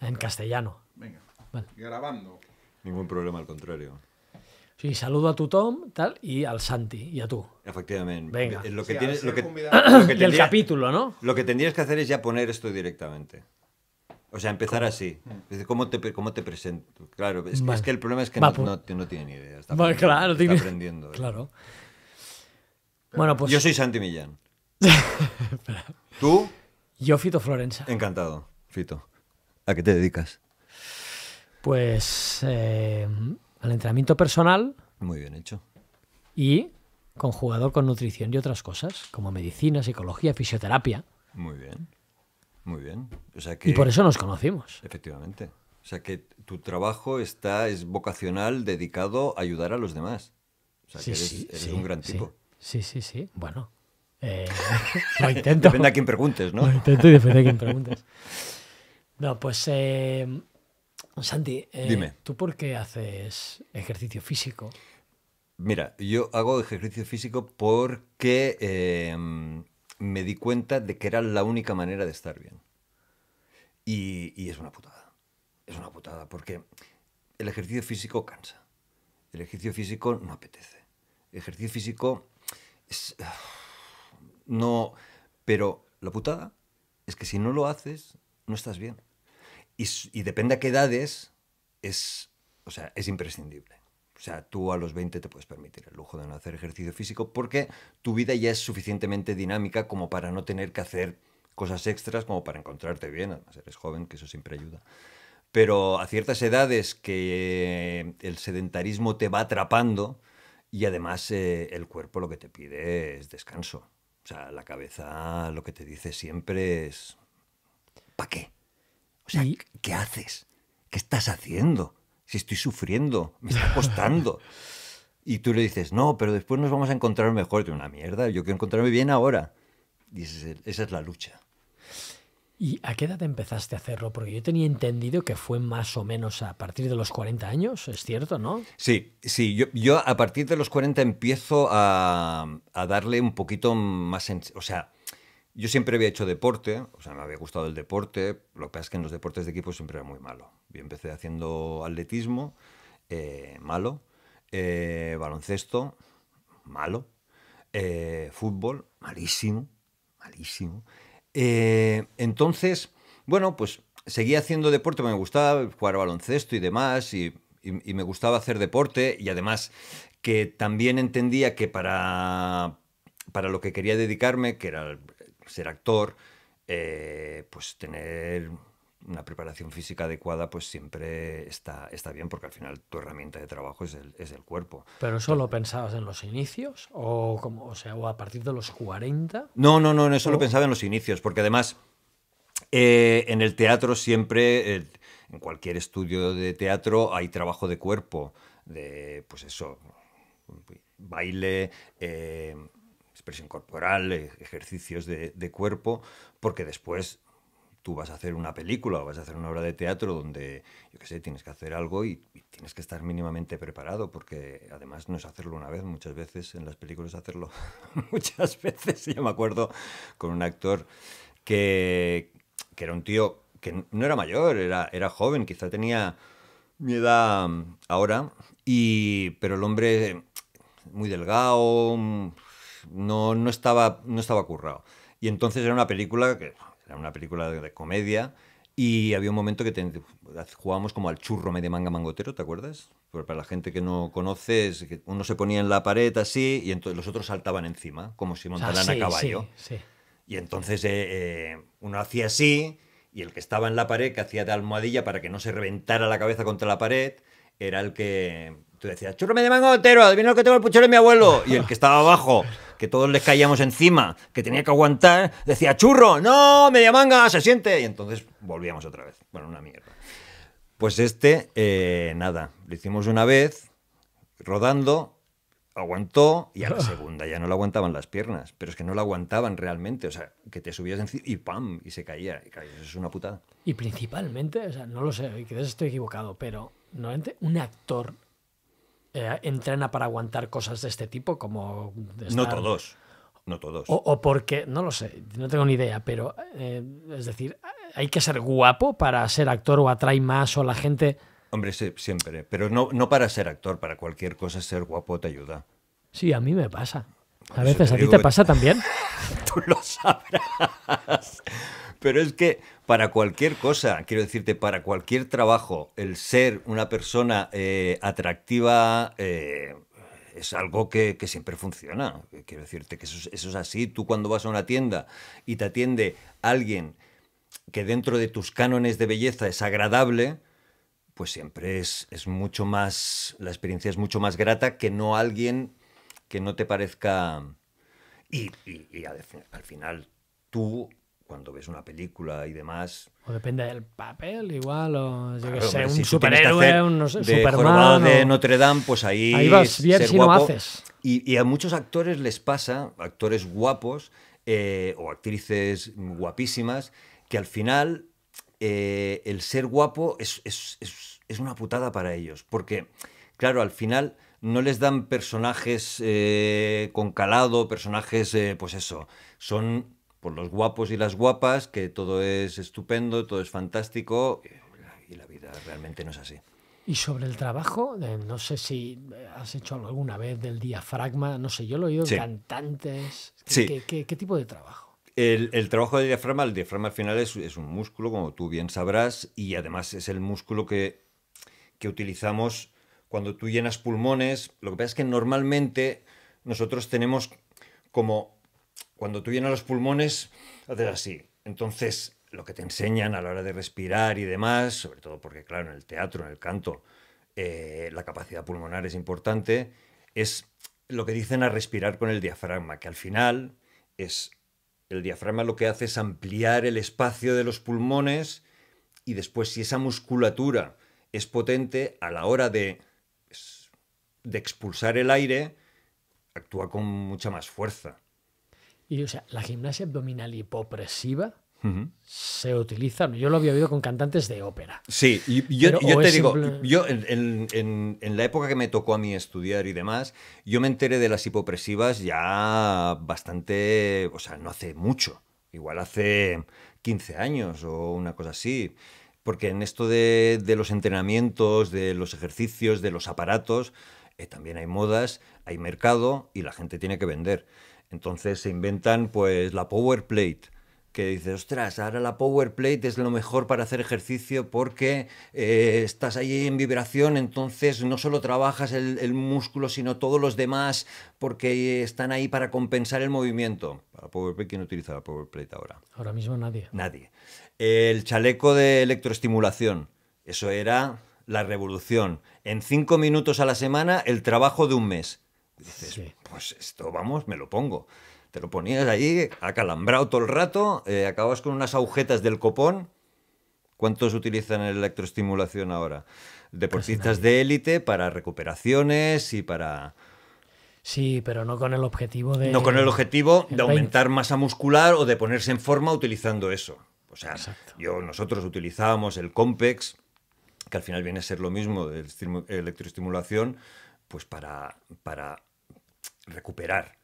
en castellano. Venga. Vale. Grabando. Ningún problema, al contrario. Sí, saludo a tu Tom, tal, y al Santi, y a tú. Efectivamente. Venga. Lo que, Sí, tienes, lo, que, lo el capítulo, ¿no? lo que tendrías que hacer es ya poner esto directamente. O sea, empezar así. Mm. Es decir, ¿Cómo te, cómo te presento? Claro, es, Vale. es que el problema es que Va, no, no, no tiene ni idea. Está aprendiendo, claro, está tiene- aprendiendo. ¿eh? Claro. Bueno, pues Yo soy Santi Millán. ¿Tú? yo Fito Florenza. Encantado, Fito. ¿A qué te dedicas? Pues eh, al entrenamiento personal Muy bien hecho. y conjugado con nutrición y otras cosas, como medicina, psicología, fisioterapia. Muy bien. Muy bien. O sea que... Y por eso nos conocimos. Efectivamente. O sea que tu trabajo está, es vocacional, dedicado a ayudar a los demás. O sea que eres, eres sí, un gran tipo. Sí, sí, sí. Bueno, eh, lo intento. Depende a quién preguntes, ¿no? Lo intento y depende de quién preguntes. No, pues, eh, Santi, eh, Dime. ¿tú por qué haces ejercicio físico? Mira, yo hago ejercicio físico porque eh, me di cuenta de que era la única manera de estar bien. Y, y es una putada. Es una putada porque el ejercicio físico cansa. El ejercicio físico no apetece. El ejercicio físico es... No... Pero la putada es que si no lo haces, no estás bien. Y, depende a qué edades, es, o sea, es imprescindible. O sea, tú a los 20 te puedes permitir el lujo de no hacer ejercicio físico porque tu vida ya es suficientemente dinámica como para no tener que hacer cosas extras como para encontrarte bien. Además, eres joven, que eso siempre ayuda. Pero a ciertas edades que el sedentarismo te va atrapando y además eh, el cuerpo lo que te pide es descanso. O sea, la cabeza lo que te dice siempre es ¿para qué? O sea, Y- ¿qué haces? ¿Qué estás haciendo? Si estoy sufriendo, me está costando. Y tú le dices, no, pero después nos vamos a encontrar mejor. De una mierda, yo quiero encontrarme bien ahora. Y ese es el- esa es la lucha. ¿Y a qué edad empezaste a hacerlo? Porque yo tenía entendido que fue más o menos a partir de los 40 años, es cierto, ¿no? Sí, sí, yo, yo a partir de los 40 empiezo a, a darle un poquito más... en- o sea, yo siempre había hecho deporte, o sea, me había gustado el deporte, lo que pasa es que en los deportes de equipo siempre era muy malo. Yo empecé haciendo atletismo, eh, malo, eh, baloncesto, malo, eh, fútbol, malísimo, malísimo. Entonces, bueno, pues seguía haciendo deporte, me gustaba jugar baloncesto y demás, y, y- me gustaba hacer deporte, y además que también entendía que para, para lo que quería dedicarme, que era ser actor, eh, pues tener una preparación física adecuada, pues siempre está, está bien, porque al final tu herramienta de trabajo es el, es el cuerpo. ¿Pero eso lo pensabas en los inicios? ¿O, como, o sea, o a partir de los 40? No, no, no, eso lo pensaba en los inicios, porque además eh, en el teatro siempre, eh, en cualquier estudio de teatro hay trabajo de cuerpo, de, pues eso, baile, eh, expresión corporal, eh, ejercicios de, cuerpo, porque después tú vas a hacer una película o vas a hacer una obra de teatro donde, yo qué sé, tienes que hacer algo y, tienes que estar mínimamente preparado, porque además no es hacerlo una vez, muchas veces en las películas hacerlo muchas veces. Yo me acuerdo con un actor que, que era un tío que no era mayor, era, era joven, quizá tenía mi edad mm, ahora, y, pero el hombre muy delgado, mm, no, no, estaba, no estaba currado. Y entonces era una película que era una película de, de comedia y había un momento que te- jugábamos como al churro media manga mangotero, ¿te acuerdas? Para la gente que no conoce, es que uno se ponía en la pared así y entonces los otros saltaban encima, como si O sea, montaran sí, a caballo. Sí, sí. Y entonces eh, eh, uno hacía así y el que estaba en la pared, que hacía de almohadilla para que no se reventara la cabeza contra la pared, era el que... Tú decías, churro medio mango entero, adivina lo que tengo el puchero de mi abuelo. Y el que estaba abajo, que todos les caíamos encima, que tenía que aguantar, decía, churro, no, media manga, se siente. Y entonces volvíamos otra vez. Bueno, una mierda. Pues este, eh, nada, lo hicimos una vez, rodando, aguantó y a la segunda ya no lo aguantaban las piernas, pero es que no lo aguantaban realmente, o sea, que te subías encima y ¡pam! y se caía. Y eso es una putada. Y principalmente, o sea, no lo sé, quizás estoy equivocado, pero normalmente un actor eh, entrena para aguantar cosas de este tipo, como No todos. No todos. O, porque, no lo sé, no tengo ni idea, pero eh, es decir, hay que ser guapo para ser actor o atrae más o la gente... Hombre, sí, siempre, pero no, no para ser actor, para cualquier cosa ser guapo te ayuda. Sí, a mí me pasa. A veces, ¿a ti te pasa también? Tú lo sabrás. Pero es que para cualquier cosa, quiero decirte, para cualquier trabajo, el ser una persona eh, atractiva eh, es algo que, siempre funciona. Quiero decirte que eso, es así. Tú cuando vas a una tienda y te atiende alguien que dentro de tus cánones de belleza es agradable, pues siempre es, es mucho más, la experiencia es mucho más grata que no alguien que no te parezca... Y, al, final tú cuando ves una película y demás. O depende del papel, igual, o yo que sé, un superhéroe, un de Superman. de Notre Dame, pues ahí. Ahí vas bien si no haces. Y, a muchos actores les pasa, actores guapos eh, o actrices guapísimas, que al final eh, el ser guapo es, es, es, una putada para ellos. Porque, claro, al final no les dan personajes eh, con calado, personajes, pues eso, son por los guapos y las guapas, que todo es estupendo, todo es fantástico, y la vida realmente no es así. Y sobre el trabajo, no sé si has hecho alguna vez del diafragma, no sé, yo lo he oído en cantantes. ¿Qué, qué, tipo de trabajo? El, trabajo del diafragma, el diafragma al final es, es, un músculo, como tú bien sabrás, y además es el músculo que, que utilizamos cuando tú llenas pulmones. Lo que pasa es que normalmente nosotros tenemos como cuando tú llenas los pulmones, haces así. Entonces, lo que te enseñan a la hora de respirar y demás, sobre todo porque, claro, en el teatro, en el canto, eh, la capacidad pulmonar es importante, es lo que dicen a respirar con el diafragma, que al final es el diafragma lo que hace es ampliar el espacio de los pulmones y después si esa musculatura es potente a la hora de, de expulsar el aire, actúa con mucha más fuerza. Y o sea, la gimnasia abdominal hipopresiva se utiliza. Yo lo había oído con cantantes de ópera. Sí, y yo, te digo, yo en, la época que me tocó a mí estudiar y demás, yo me enteré de las hipopresivas ya bastante, o sea, no hace mucho, igual hace 15 años o una cosa así. Porque en esto de, los entrenamientos, de los ejercicios, de los aparatos, eh, también hay modas, hay mercado y la gente tiene que vender. Entonces se inventan pues la Power Plate, que dices, ostras, ahora la Power Plate es lo mejor para hacer ejercicio porque eh, estás ahí en vibración, entonces no solo trabajas el, músculo, sino todos los demás, porque están ahí para compensar el movimiento. La Power Plate, ¿quién utiliza la Power Plate ahora? Ahora mismo nadie. Nadie. El chaleco de electroestimulación, eso era la revolución. En cinco minutos a la semana, el trabajo de un mes. Dices, pues esto, vamos, me lo pongo. Te lo ponías ahí, acalambrado todo el rato, eh, acabas con unas agujetas del copón. ¿Cuántos utilizan electroestimulación ahora? Deportistas de élite para recuperaciones y para... Sí, pero no con el objetivo de... No con el objetivo de aumentar masa muscular o de ponerse en forma utilizando eso. O sea, yo, nosotros utilizábamos el Compex, que al final viene a ser lo mismo de electroestimulación, pues para, para recuperar.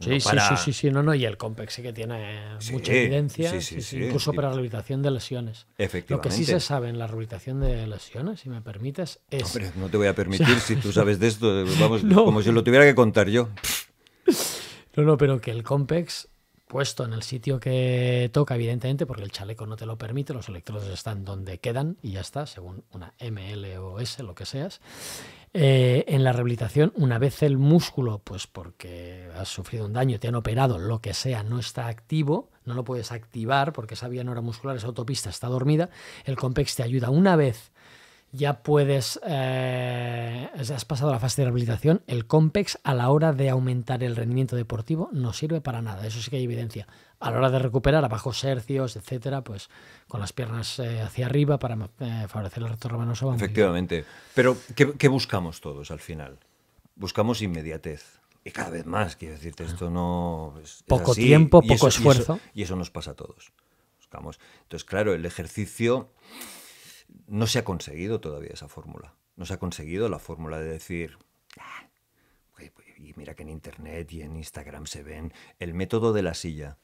Sí, sí, sí, sí, no, no, y el Compex sí que tiene mucha evidencia, incluso para la rehabilitación de lesiones. Efectivamente. Lo que sí se sabe en la rehabilitación de lesiones, si me permites, es... Hombre, no te voy a permitir si tú sabes de esto, vamos, como si lo tuviera que contar yo. No, no, pero que el Compex puesto en el sitio que toca, evidentemente, porque el chaleco no te lo permite, los electrodos están donde quedan y ya está, según una ML o S, lo que seas. Eh, en la rehabilitación, una vez el músculo, pues porque has sufrido un daño, te han operado, lo que sea, no está activo, no lo puedes activar porque esa vía neuromuscular, esa autopista está dormida, el Compex te ayuda una vez ya puedes, eh, has pasado la fase de rehabilitación, el Compex a la hora de aumentar el rendimiento deportivo no sirve para nada, eso sí que hay evidencia. A la hora de recuperar a bajos hercios, etcétera, pues con las piernas eh, hacia arriba para eh, favorecer el retorno venoso. Efectivamente. Pero, ¿qué, buscamos todos al final? Buscamos inmediatez. Y cada vez más, quiero decirte, esto no. Es, poco tiempo, poco esfuerzo. Y eso, nos pasa a todos. Buscamos. Entonces, claro, el ejercicio no se ha conseguido todavía esa fórmula. No se ha conseguido la fórmula de decir, ah, y mira que en internet y en Instagram se ven, el método de la silla.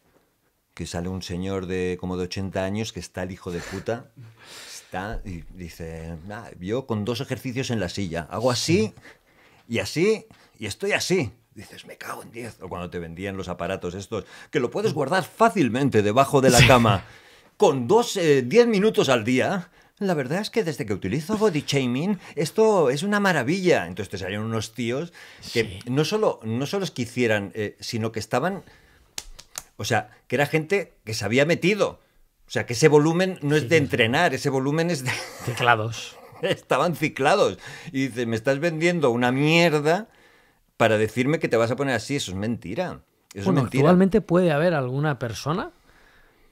Que sale un señor de como de 80 años que está el hijo de puta, está y dice, "Ah, yo con dos ejercicios en la silla, hago así y así y estoy así. Dices, me cago en 10. O cuando te vendían los aparatos estos, que lo puedes guardar fácilmente debajo de la cama, con dos, eh, 10 minutos al día. La verdad es que desde que utilizo body shaming, esto es una maravilla. Entonces te salieron unos tíos que Sí. no, solo, no solo es que hicieran, eh, sino que estaban. O sea, que era gente que se había metido. O sea, que ese volumen no es de entrenar, ese volumen es de. Teclados. Estaban ciclados. Y dice, me estás vendiendo una mierda para decirme que te vas a poner así. Eso es mentira. Eso Bueno, es mentira. actualmente puede haber alguna persona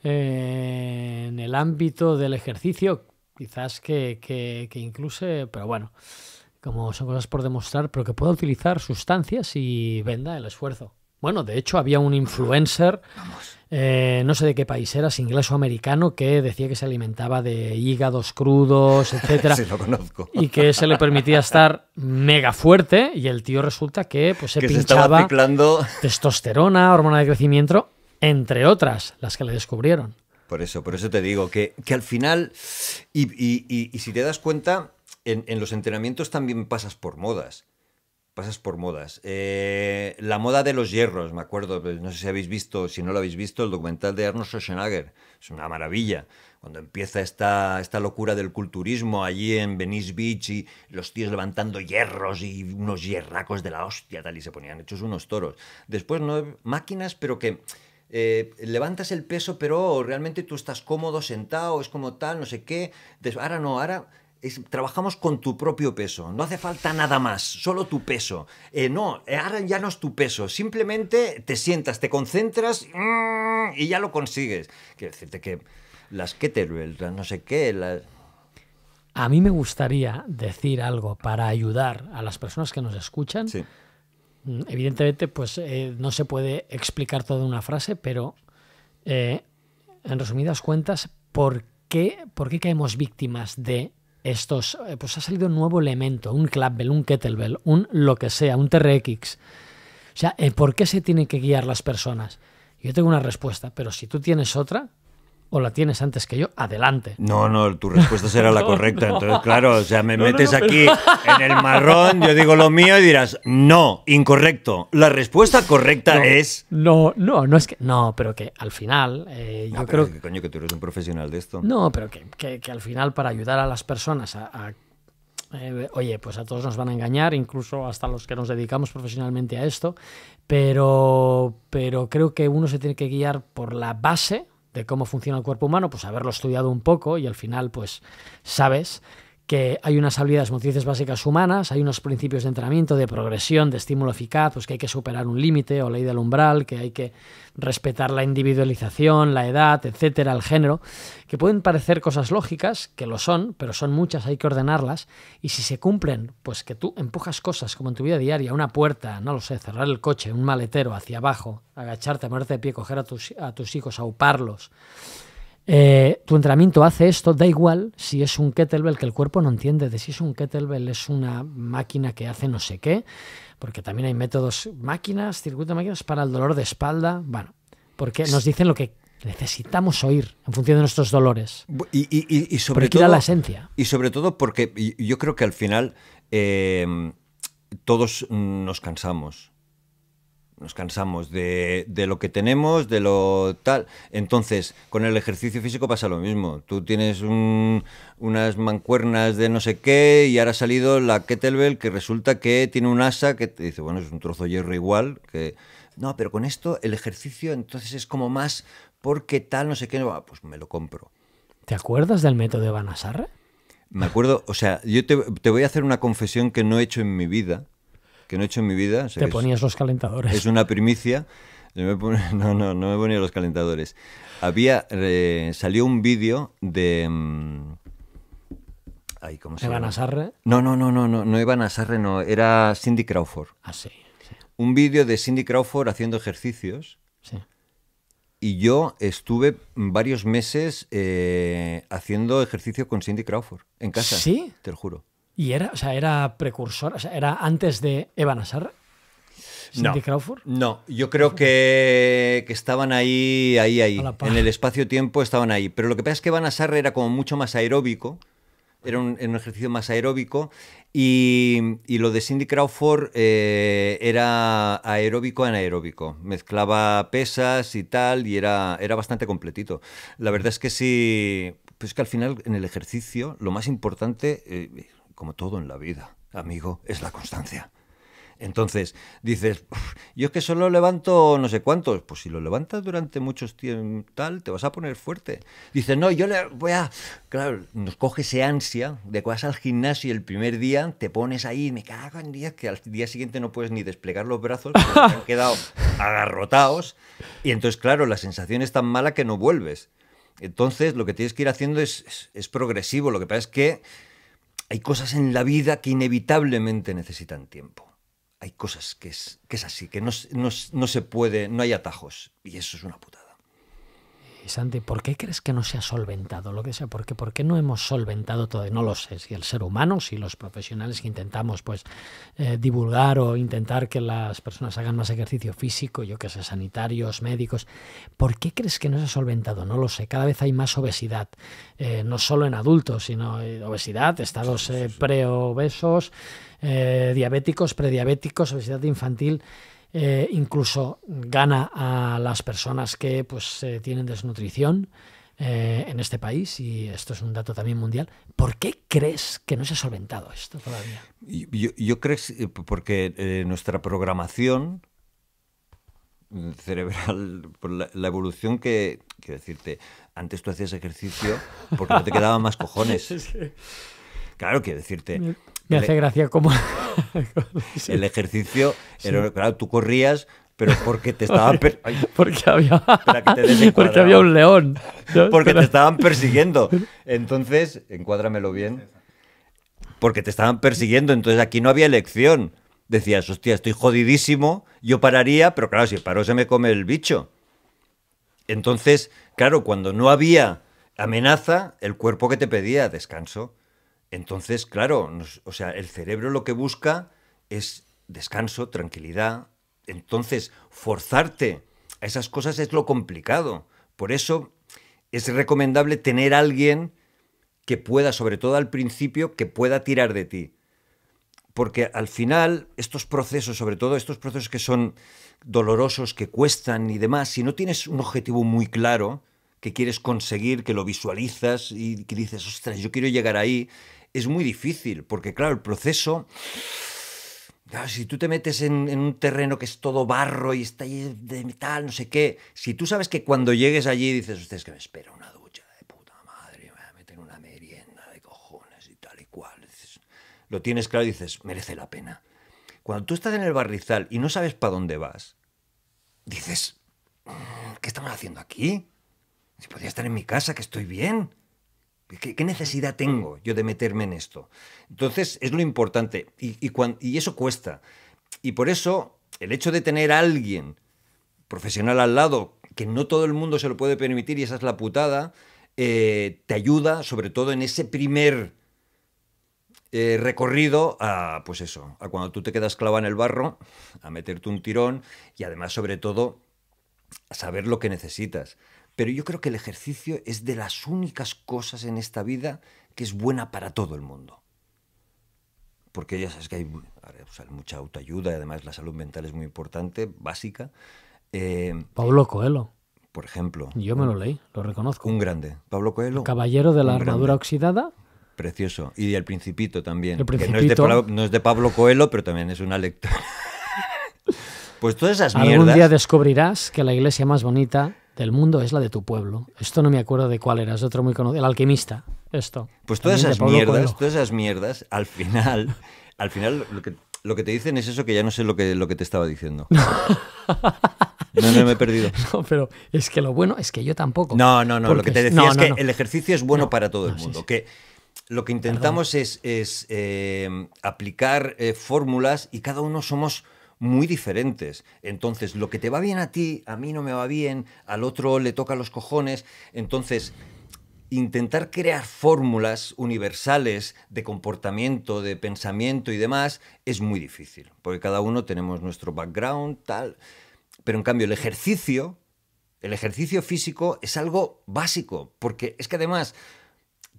eh, en el ámbito del ejercicio, quizás que, que, que incluso, pero bueno, como son cosas por demostrar, pero que pueda utilizar sustancias y venda el esfuerzo. Bueno, de hecho había un influencer, eh, no sé de qué país era, si inglés o americano, que decía que se alimentaba de hígados crudos, etcétera. Sí, lo conozco. y que se le permitía estar mega fuerte y el tío resulta que pues se que se pinchaba ciclando. testosterona, hormona de crecimiento, entre otras, las que le descubrieron. Por eso, por eso te digo que, que al final, y, y- si te das cuenta, en, en los entrenamientos también pasas por modas. Pasas por modas. Eh, la moda de los hierros, me acuerdo, pues, no sé si habéis visto, si no lo habéis visto, el documental de Arnold Schwarzenegger. Es una maravilla. Cuando empieza esta, esta locura del culturismo allí en Venice Beach y los tíos levantando hierros y unos hierracos de la hostia, tal, y se ponían hechos unos toros. Después, no máquinas, pero que eh, levantas el peso, pero realmente tú estás cómodo, sentado, es como tal, no sé qué. Ahora no, ahora es- trabajamos con tu propio peso. No hace falta nada más, solo tu peso. Eh, no, eh, ahora ya no es tu peso. Simplemente te sientas, te concentras mm, y ya lo consigues. Quiero decirte que las kettlebells, las no sé qué, las... A mí me gustaría decir algo para ayudar a las personas que nos escuchan. Sí. Mm, Evidentemente, pues eh, no se puede explicar toda una frase, pero eh, en resumidas cuentas, ¿por qué, por qué caemos víctimas de estos? eh, pues ha salido un nuevo elemento, un clapbell, un kettlebell, un lo que sea, un TRX. O sea, ¿por qué se tienen que guiar las personas? Yo tengo una respuesta, pero si tú tienes otra o la tienes antes que yo, adelante. No, no, tu respuesta será la No, correcta. no. Entonces, claro, o sea, me No, metes no, aquí en el marrón, yo digo lo mío y dirás, no, incorrecto. La respuesta correcta es... No, no, no es que. No, pero que al final, eh, yo pero creo que, coño, que tú eres un profesional de esto. No, pero que, que- que al final para ayudar a las personas a, a, eh, oye, pues a todos nos van a engañar, incluso hasta los que nos dedicamos profesionalmente a esto, pero, pero creo que uno se tiene que guiar por la base de cómo funciona el cuerpo humano, pues haberlo estudiado un poco y al final pues sabes que hay unas habilidades motrices básicas humanas, hay unos principios de entrenamiento, de progresión, de estímulo eficaz, pues que hay que superar un límite o ley del umbral, que hay que respetar la individualización, la edad, etcétera, el género, que pueden parecer cosas lógicas, que lo son, pero son muchas, hay que ordenarlas, y si se cumplen, pues que tú empujas cosas como en tu vida diaria, una puerta, no lo sé, cerrar el coche, un maletero hacia abajo, agacharte, ponerte de pie, coger a tus, a tus hijos, auparlos, eh, tu entrenamiento hace esto, da igual si es un kettlebell que el cuerpo no entiende de si es un kettlebell, es una máquina que hace no sé qué, porque también hay métodos, máquinas, circuito de máquinas para el dolor de espalda, bueno, porque nos dicen lo que necesitamos oír en función de nuestros dolores. Y, y- y- y sobre todo... la esencia. Y sobre todo porque yo creo que al final eh, todos nos cansamos. Nos cansamos de, de lo que tenemos, de lo tal. Entonces, con el ejercicio físico pasa lo mismo. Tú tienes un- unas mancuernas de no sé qué y ahora ha salido la kettlebell que resulta que tiene un asa que te dice, bueno, es un trozo de hierro igual. que No, pero con esto el ejercicio entonces es como más porque tal, no sé qué. Ah, Pues me lo compro. ¿Te acuerdas del método de Van Asarre? Me acuerdo, o sea, yo te, te voy a hacer una confesión que no he hecho en mi vida. Que no he hecho en mi vida. o sea, Te es- ponías los calentadores. es una primicia. Me pone- no, no, no me ponía los calentadores. Había, eh, salió un vídeo de... mm, Ay, ¿cómo se de Van llama? Asarre. No, no, no, no, no, no Iván Asarre, no, era Cindy Crawford. Ah, sí, sí, Un vídeo de Cindy Crawford haciendo ejercicios sí. y yo estuve varios meses eh, haciendo ejercicio con Cindy Crawford en casa. ¿Sí? Te lo juro. Y era, o sea, era precursor, o sea, era antes de Evan Asarre. Cindy Crawford? No, yo creo que, que estaban ahí, ahí, ahí. En el espacio-tiempo estaban ahí. Pero lo que pasa es que Van Sarre era como mucho más aeróbico. Era un, ejercicio más aeróbico. Y, y lo de Cindy Crawford eh, era aeróbico anaeróbico. Mezclaba pesas y tal, y era, era bastante completito. La verdad es que sí. Pues es que al final, en el ejercicio, lo más importante, eh, como todo en la vida, amigo, es la constancia. Entonces dices, yo es que solo levanto no sé cuántos. Pues si lo levantas durante muchos tiempos, tal, te vas a poner fuerte. Dices, no, yo le voy a. Claro, nos coge ese ansia de que vas al gimnasio y el primer día te pones ahí, me cago en día, que al día siguiente no puedes ni desplegar los brazos, porque te han quedado agarrotados. Y entonces, claro, la sensación es tan mala que no vuelves. Entonces, lo que tienes que ir haciendo es, es progresivo. Lo que pasa es que hay cosas en la vida que inevitablemente necesitan tiempo hay cosas que es, que es así, que no, no, no se puede, no hay atajos. Y eso es una putada. Santi, ¿por qué crees que no se ha solventado lo que sea? ¿Por qué, ¿Por qué no hemos solventado todo? No lo sé, si el ser humano, si los profesionales que intentamos pues eh, divulgar o intentar que las personas hagan más ejercicio físico, yo que sé, sanitarios, médicos, ¿por qué crees que no se ha solventado? No lo sé, cada vez hay más obesidad, eh, no solo en adultos, sino eh, obesidad, estados preobesos, diabéticos, prediabéticos, obesidad infantil. Eh, incluso gana a las personas que pues, eh, tienen desnutrición eh, en este país, y esto es un dato también mundial. ¿Por qué crees que no se ha solventado esto todavía? Yo, creo porque nuestra programación cerebral, por la, evolución que, quiero decirte, antes tú hacías ejercicio porque no te quedaban más cojones. Claro, quiero decirte, me hace gracia como... el ejercicio, claro, tú corrías, pero porque te estaban... porque, había... porque había un león. Porque te estaban persiguiendo. Entonces, encuádramelo bien. Porque te estaban persiguiendo, entonces aquí no había elección. Decías, hostia, estoy jodidísimo, yo pararía, pero claro, si paro se me come el bicho. Entonces, claro, cuando no había amenaza, el cuerpo que te pedía descanso. Entonces, claro, o sea, el cerebro lo que busca es descanso, tranquilidad. Entonces, forzarte a esas cosas es lo complicado. Por eso es recomendable tener alguien que pueda, sobre todo al principio, que pueda tirar de ti. Porque al final, estos procesos, sobre todo estos procesos que son dolorosos, que cuestan y demás, si no tienes un objetivo muy claro, que quieres conseguir, que lo visualizas y que dices, ostras, yo quiero llegar ahí, es muy difícil, porque claro, el proceso... si tú te metes en, un terreno que es todo barro y está ahí de metal, no sé qué, si tú sabes que cuando llegues allí dices, usted es que me espera una ducha de puta madre, me voy a meter una merienda de cojones y tal y cual, lo tienes claro y dices, merece la pena. Cuando tú estás en el barrizal y no sabes para dónde vas, dices, ¿qué estamos haciendo aquí? Si podría estar en mi casa, que estoy bien. ¿Qué, necesidad tengo yo de meterme en esto? Entonces, es lo importante. Y, y, eso cuesta. Y por eso, el hecho de tener a alguien profesional al lado, que no todo el mundo se lo puede permitir, y esa es la putada, eh, te ayuda, sobre todo en ese primer eh, recorrido, a, pues eso, a cuando tú te quedas clavado en el barro, a meterte un tirón, y además, sobre todo, a saber lo que necesitas. Pero yo creo que el ejercicio es de las únicas cosas en esta vida que es buena para todo el mundo. Porque ya sabes que hay, mucha autoayuda y además la salud mental es muy importante, básica. Eh, Pablo Coelho. Por ejemplo. Yo me lo leí, lo reconozco. Un grande. Pablo Coelho. Caballero de la armadura oxidada. Precioso. Y El Principito también. El Principito. no, es de, no, es de, Pablo Coelho, pero también es una lectura. pues todas esas mierdas. Algún día descubrirás que la iglesia más bonita del mundo es la de tu pueblo. Esto no me acuerdo de cuál era, es otro muy conocido. El alquimista, esto. Pues todas esas mierdas, todas esas mierdas, al final, al final lo que, lo que te dicen es eso que ya no sé lo que, lo que te estaba diciendo. No, no me he perdido. No, pero es que lo bueno es que yo tampoco. No, no, no. Lo que te decía es que el ejercicio es bueno para todo el mundo. Que lo que intentamos es, es eh, aplicar eh, fórmulas y cada uno somos muy diferentes. Entonces, lo que te va bien a ti, a mí no me va bien, al otro le toca los cojones. Entonces, intentar crear fórmulas universales de comportamiento, de pensamiento y demás es muy difícil, porque cada uno tenemos nuestro background, tal. Pero en cambio el ejercicio, el ejercicio físico es algo básico, porque es que además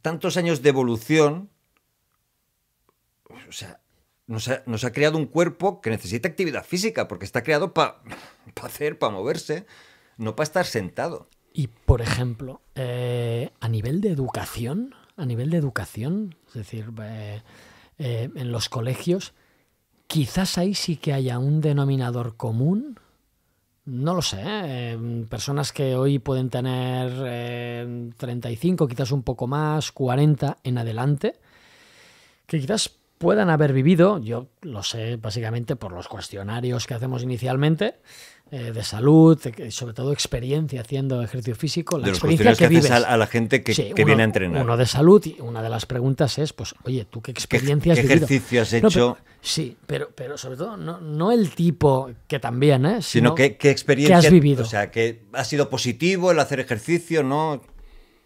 tantos años de evolución, o sea, nos ha, creado un cuerpo que necesita actividad física, porque está creado para hacer, para moverse, no para estar sentado. Y, por ejemplo, eh, a nivel de educación, a nivel de educación, es decir, eh, eh, en los colegios, quizás ahí sí que haya un denominador común. No lo sé, personas que hoy pueden tener 35, quizás un poco más, 40 en adelante, que quizás puedan haber vivido, yo lo sé básicamente por los cuestionarios que hacemos inicialmente, eh, de salud, sobre todo experiencia haciendo ejercicio físico, la experiencia que, vives. A, la gente que, viene a entrenar. Uno de salud y una de las preguntas es, pues, oye, ¿tú qué experiencia has ¿qué ejercicio has hecho? sí, pero, pero sobre todo no, el tipo que también, ¿eh? Sino, qué, experiencia has vivido. O sea, que ha sido positivo el hacer ejercicio, ¿no?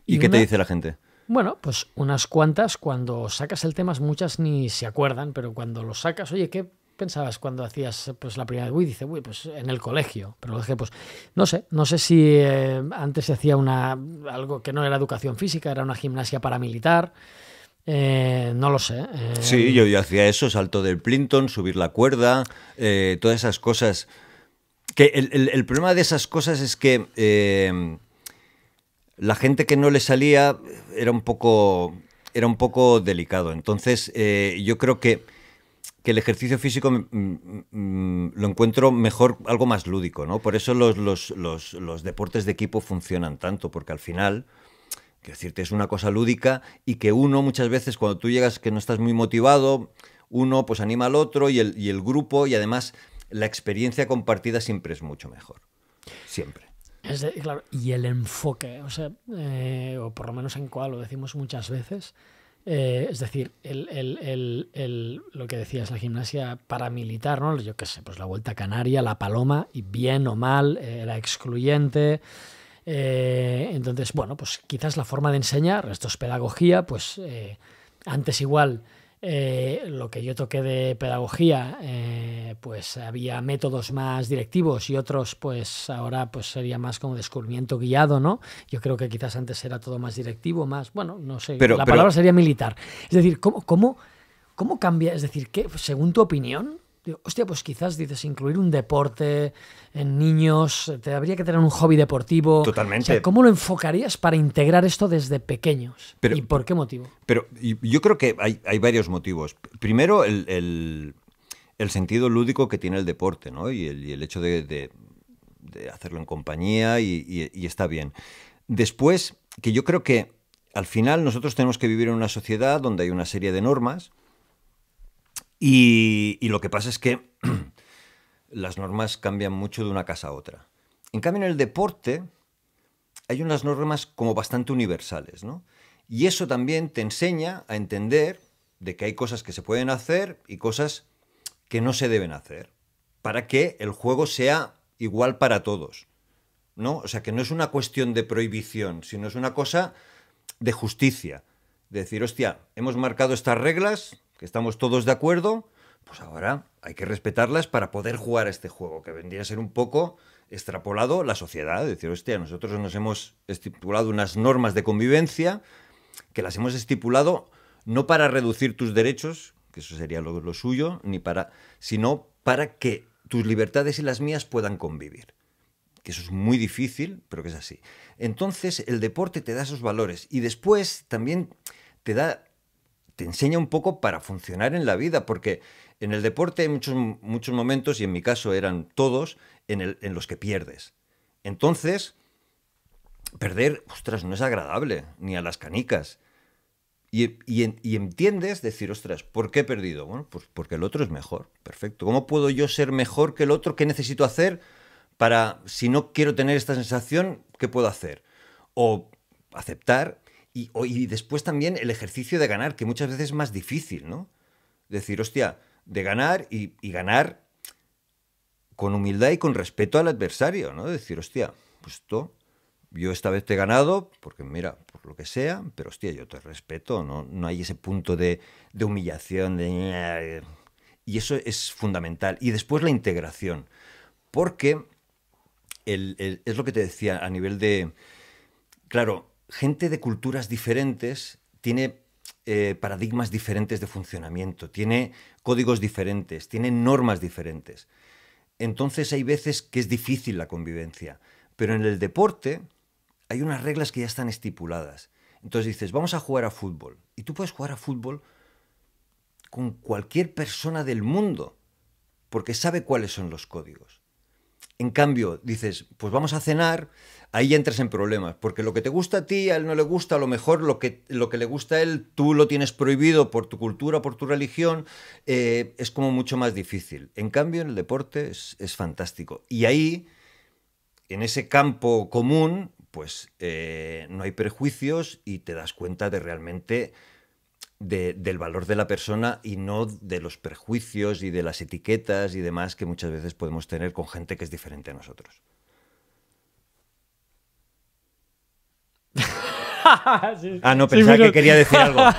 ¿Y, qué te dice la gente? Bueno, pues unas cuantas, cuando sacas el tema, muchas ni se acuerdan, pero cuando lo sacas, oye, ¿qué pensabas cuando hacías pues la primera vez? dice, uy, pues en el colegio. Pero dije, pues no sé, no sé si eh, antes se hacía una algo que no era educación física, era una gimnasia paramilitar. Eh, no lo sé. Eh. Sí, yo, yo, hacía eso, salto del Plinton, subir la cuerda, todas esas cosas. Que el, el, problema de esas cosas es que la gente que no le salía era un poco, era un poco delicado. Entonces, yo creo que que el ejercicio físico mm, mm, mm, lo encuentro mejor, algo más lúdico, ¿no? Por eso los, los, deportes de equipo funcionan tanto, porque al final, quiero decirte, es una cosa lúdica y que uno muchas veces cuando tú llegas que no estás muy motivado, uno pues anima al otro y el, y el grupo y además la experiencia compartida siempre es mucho mejor. Siempre. Claro, y el enfoque, o sea, eh, o por lo menos en cual lo decimos muchas veces, eh, es decir, el, lo que decías, la gimnasia paramilitar, ¿no? Yo qué sé, pues la Vuelta Canaria, la Paloma, y bien o mal, era excluyente. Eh, entonces, bueno, pues quizás la forma de enseñar, esto es pedagogía, pues antes igual eh, lo que yo toqué de pedagogía, eh, pues había métodos más directivos y otros, pues ahora pues sería más como descubrimiento guiado, ¿no? Yo creo que quizás antes era todo más directivo, más, bueno, no sé, la palabra sería militar. Es decir, ¿cómo, cómo, cómo cambia? Es decir, que según tu opinión, hostia, pues quizás dices incluir un deporte en niños, te habría que tener un hobby deportivo. Totalmente. ¿Cómo lo enfocarías para integrar esto desde pequeños? ¿Y por qué motivo? Pero yo creo que hay, varios motivos. Primero, el, sentido lúdico que tiene el deporte, ¿no? Y el, hecho de, hacerlo en compañía y está bien. Después, que yo creo que al final nosotros tenemos que vivir en una sociedad donde hay una serie de normas y, lo que pasa es que las normas cambian mucho de una casa a otra. En cambio, en el deporte hay unas normas como bastante universales, ¿no? Y eso también te enseña a entender de que hay cosas que se pueden hacer y cosas que no se deben hacer, para que el juego sea igual para todos, ¿no? O sea, que no es una cuestión de prohibición, sino es una cosa de justicia. De decir, hostia, hemos marcado estas reglas, que estamos todos de acuerdo, pues ahora hay que respetarlas para poder jugar a este juego, que vendría a ser un poco extrapolado la sociedad, decir, hostia, nosotros nos hemos estipulado unas normas de convivencia que las hemos estipulado no para reducir tus derechos, que eso sería lo, lo suyo, ni para, sino para que tus libertades y las mías puedan convivir. Que eso es muy difícil, pero que es así. Entonces, el deporte te da esos valores y después también te da te enseña un poco para funcionar en la vida, porque en el deporte hay muchos, muchos momentos, y en mi caso eran todos, en, los que pierdes. Entonces, perder, ostras, no es agradable, ni a las canicas. Y, y, entiendes decir, ostras, ¿por qué he perdido? Bueno, pues porque el otro es mejor. Perfecto. ¿Cómo puedo yo ser mejor que el otro? ¿Qué necesito hacer para, si no quiero tener esta sensación, qué puedo hacer? O aceptar y, después también el ejercicio de ganar, que muchas veces es más difícil, ¿no? Decir, hostia, de ganar y, ganar con humildad y con respeto al adversario, ¿no? Decir, hostia, pues esto, yo esta vez te he ganado, porque mira, por lo que sea, pero hostia, yo te respeto, no, no hay ese punto de, de humillación, de... Y eso es fundamental. Y después la integración, porque es lo que te decía a nivel de... Claro, gente de culturas diferentes tiene eh, paradigmas diferentes de funcionamiento, tiene códigos diferentes, tiene normas diferentes. Entonces hay veces que es difícil la convivencia. Pero en el deporte hay unas reglas que ya están estipuladas. Entonces dices, vamos a jugar a fútbol. Y tú puedes jugar a fútbol con cualquier persona del mundo, porque sabe cuáles son los códigos. En cambio, dices, pues vamos a cenar, ahí entras en problemas, porque lo que te gusta a ti, a él no le gusta, a lo mejor lo que, lo que le gusta a él, tú lo tienes prohibido por tu cultura, por tu religión, eh, es como mucho más difícil. En cambio, en el deporte es, es fantástico. Y ahí, en ese campo común, pues eh, no hay prejuicios y te das cuenta de realmente del valor de la persona y no de los prejuicios y de las etiquetas y demás que muchas veces podemos tener con gente que es diferente a nosotros. ah, no, pensaba que quería decir algo.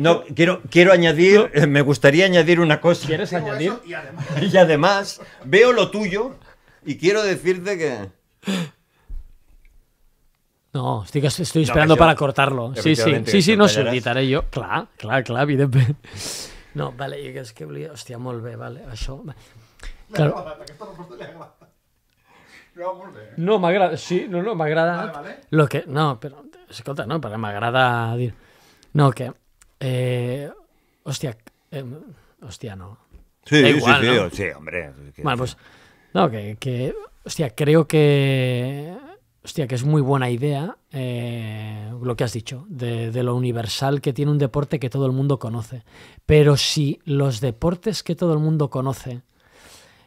No, quiero, quiero añadir, me gustaría añadir una cosa. ¿Quieres añadir? y además, veo lo tuyo y quiero decirte que... No, estoy, estoy esperando para cortarlo. Sí, sí, sí, sí, no s'ho editaré jo. Clar, clar, clar, evidentment. No, vale, i és que volia... Hòstia, molt bé, vale, això... Claro. No, m'agrada, sí, no, no, m'agrada... Vale, vale. Lo que, no, però, escolta, no, perquè m'agrada dir... No, que... Eh, hòstia, eh, hòstia, no. Sí, igual, sí, sí, ¿no? sí, hombre. Bueno, pues, no, que, que, hostia, creo que Hostia, que es muy buena idea eh, lo que has dicho, de, lo universal que tiene un deporte que todo el mundo conoce. Pero si los deportes que todo el mundo conoce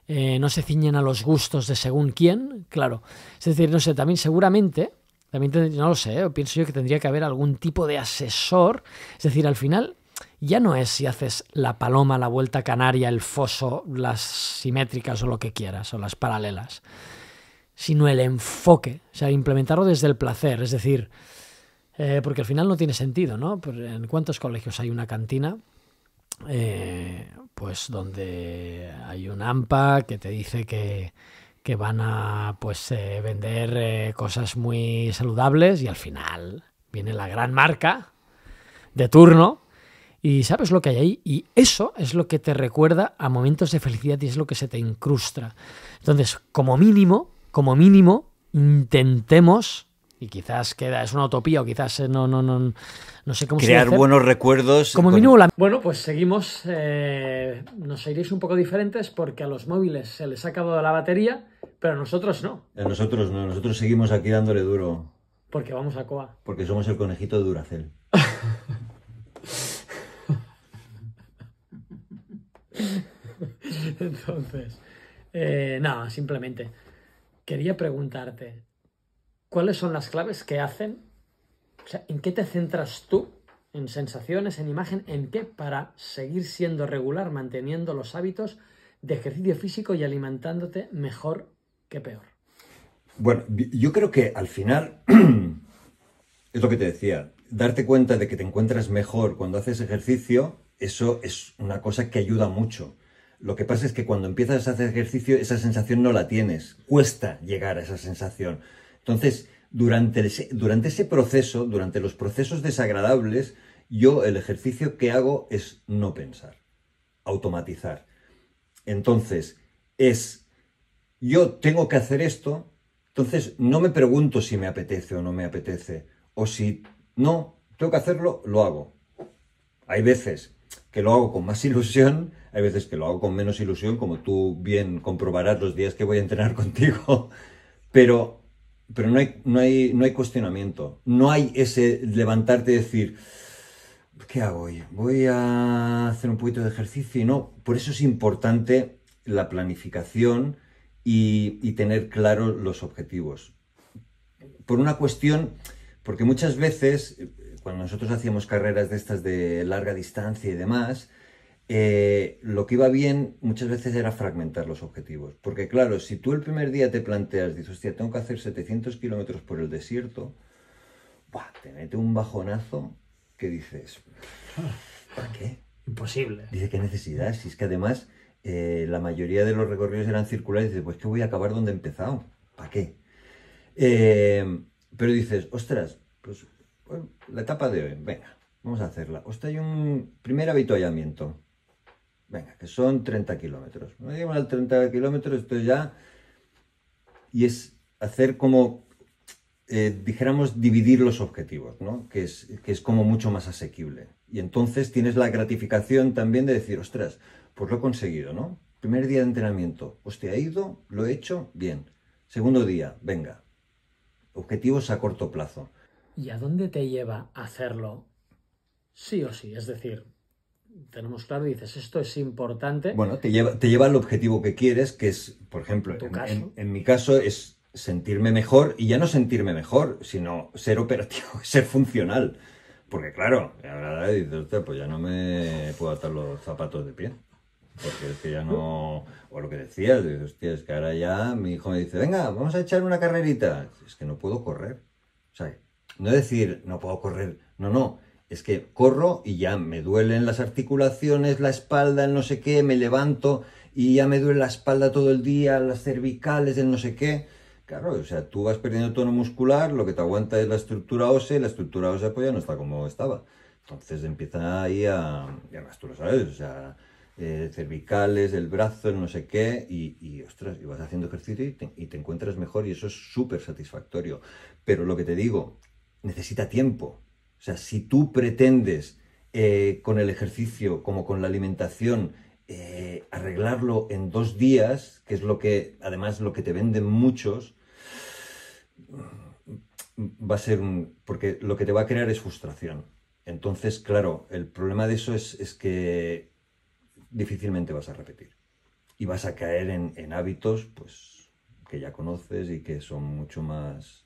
eh, no se ciñen a los gustos de según quién, claro. Es decir, no sé, también seguramente, también no lo sé, eh, pienso yo que tendría que haber algún tipo de asesor. Es decir, al final ya no es si haces la paloma, la vuelta canaria, el foso, las simétricas o lo que quieras, o las paralelas sino el enfoque, o sea, implementarlo desde el placer, es decir, eh, porque al final no tiene sentido, ¿no? ¿En cuántos colegios hay una cantina? Eh, pues donde hay un AMPA que te dice que, van a pues eh, vender cosas muy saludables y al final viene la gran marca de turno y sabes lo que hay ahí y eso es lo que te recuerda a momentos de felicidad y es lo que se te incrusta. Entonces, como mínimo, como mínimo, intentemos, y quizás queda, es una utopía o quizás eh, no, no, no, no sé cómo Crear buenos recuerdos. Como mínimo, la... bueno, pues seguimos, eh, nos iréis un poco diferentes porque a los móviles se les ha acabado la batería, pero a nosotros no. A nosotros no, nosotros seguimos aquí dándole duro. Porque vamos a Coa. Porque somos el conejito de Duracel. Entonces, eh, nada, simplemente quería preguntarte, ¿cuáles son las claves que hacen? O sea, ¿en qué te centras tú? ¿En sensaciones, en imagen? ¿En qué para seguir siendo regular, manteniendo los hábitos de ejercicio físico y alimentándote mejor que peor? Bueno, yo creo que al final es lo que te decía, darte cuenta de que te encuentras mejor cuando haces ejercicio, eso es una cosa que ayuda mucho. Lo que pasa es que cuando empiezas a hacer ejercicio, esa sensación no la tienes. Cuesta llegar a esa sensación. Entonces, durante ese, durante ese proceso, durante los procesos desagradables, yo el ejercicio que hago es no pensar, automatizar. Entonces, es, yo tengo que hacer esto, entonces no me pregunto si me apetece o no me apetece, o si no, tengo que hacerlo, lo hago. Hay veces que lo hago con más ilusión, hay veces que lo hago con menos ilusión, como tú bien comprobarás los días que voy a entrenar contigo, pero, pero no, hay, no, hay, no hay cuestionamiento, no hay ese levantarte y decir, ¿qué hago hoy? Voy a hacer un poquito de ejercicio y no, por eso es importante la planificación y, y tener claros los objetivos. Por una cuestión, porque muchas veces cuando nosotros hacíamos carreras de estas de larga distancia y demás, eh, lo que iba bien muchas veces era fragmentar los objetivos. Porque claro, si tú el primer día te planteas, dices, hostia, tengo que hacer 700 kilómetros por el desierto, buah, te mete un bajonazo que dices, ¿para qué? Imposible. Dice, ¿qué necesidad? Si es que además eh, la mayoría de los recorridos eran circulares, dices, pues que voy a acabar donde he empezado. ¿Para qué? Eh, pero dices, ostras, pues la etapa de hoy, venga, vamos a hacerla. Ostras, hay un primer habituallamiento. Venga, que son 30 kilómetros. No llegamos al 30 kilómetros, esto ya... Y es hacer como, eh, dijéramos, dividir los objetivos, ¿no? Que es, que es como mucho más asequible. Y entonces tienes la gratificación también de decir, ostras, pues lo he conseguido, ¿no? Primer día de entrenamiento, hostia, he ido, lo he hecho, bien. Segundo día, venga. Objetivos a corto plazo. ¿Y a dónde te lleva hacerlo sí o sí? Es decir, tenemos claro, dices, esto es importante. Bueno, te lleva, te lleva al objetivo que quieres, que es, por ejemplo, ¿En en, en- en mi caso es sentirme mejor y ya no sentirme mejor, sino ser operativo, ser funcional. Porque claro, ahora dices, "Hostia, pues ya no me puedo atar los zapatos de pie. Porque es que ya no... O lo que decías, dices, hostia, es que ahora ya mi hijo me dice, venga, vamos a echar una carrerita. Es que no puedo correr. O sea, no decir, no puedo correr. No, no. Es que corro y ya me duelen las articulaciones, la espalda, el no sé qué, me levanto y ya me duele la espalda todo el día, las cervicales, el no sé qué. Claro, o sea, tú vas perdiendo tono muscular, lo que te aguanta es la estructura ósea y la estructura ósea pues ya no está como estaba. Entonces empieza ahí a, y además tú lo sabes, o sea, eh, cervicales, el brazo, el no sé qué, y, y, ostras, y vas haciendo ejercicio y te, y te encuentras mejor y eso es súper satisfactorio. Pero lo que te digo, necesita tiempo. O sea, si tú pretendes eh, con el ejercicio como con la alimentación eh, arreglarlo en dos días, que es lo que, además, lo que te venden muchos, va a ser un... porque lo que te va a crear es frustración. Entonces, claro, el problema de eso es, es que difícilmente vas a repetir. Y vas a caer en, en hábitos, pues, que ya conoces y que son mucho más...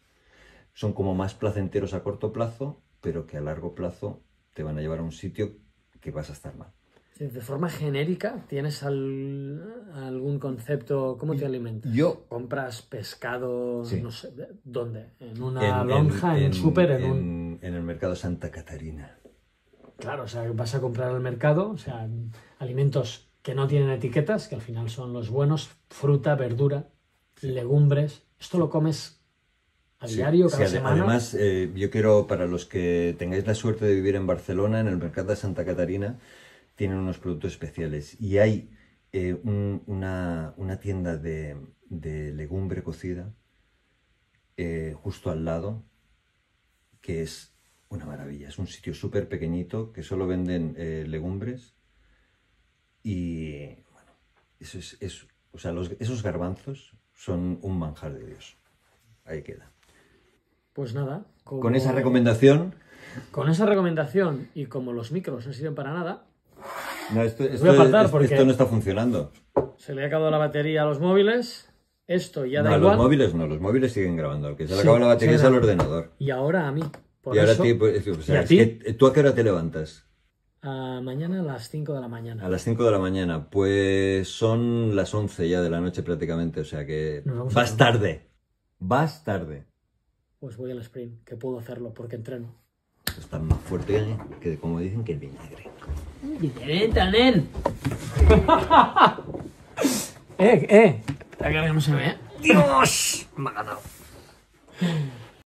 son como más placenteros a corto plazo, pero que a largo plazo te van a llevar a un sitio que vas a estar mal. De forma genérica, ¿tienes al- algún concepto? ¿Cómo te alimentas? Yo- ¿Compras pescado? Sí. No sé, ¿de- ¿dónde? ¿En una En- en- lonja? ¿En, un súper? ¿En, en- un...? en el mercado Santa Catarina. Claro, o sea, vas a comprar al mercado, o sea, alimentos que no tienen etiquetas, que al final son los buenos, fruta, verdura, legumbres. ¿Esto lo comes a Sí, diario, sí, cada semana? Además, eh, yo quiero, para los que tengáis la suerte de vivir en Barcelona, en el mercado de Santa Catarina, tienen unos productos especiales. Y hay eh, un- una, una tienda de, de legumbre cocida eh, justo al lado, que es una maravilla. Es un sitio súper pequeñito que solo venden legumbres. Y bueno, eso es, es- o sea, los- esos garbanzos son un manjar de Dios. Ahí queda. Pues nada. como- Con esa recomendación. Con esa recomendación y como los micros no sirven para nada, No, esto, voy a esto- porque- esto no está funcionando. se le ha acabado la batería a los móviles, esto ya No, da a igual. los móviles no, los móviles siguen grabando. Que se le Sí, acaba la batería es al no. ordenador. Y ahora a mí. Por y ahora a ti, pues, o sea, ¿Y a ti? que, ¿tú a qué hora te levantas? a mañana a las 5 de la A mañana. las 5 de la mañana. Pues son las 11 ya de la noche prácticamente, o sea que a vas tarde. Vas tarde. Pues voy al sprint, que puedo hacerlo porque entreno. Estás más fuerte ¿eh? que, como dicen, que el vinagre. ¡Diferente, nen! ¡Eh, eh! Espera que no se ve. ¡Dios! Me ha ganado.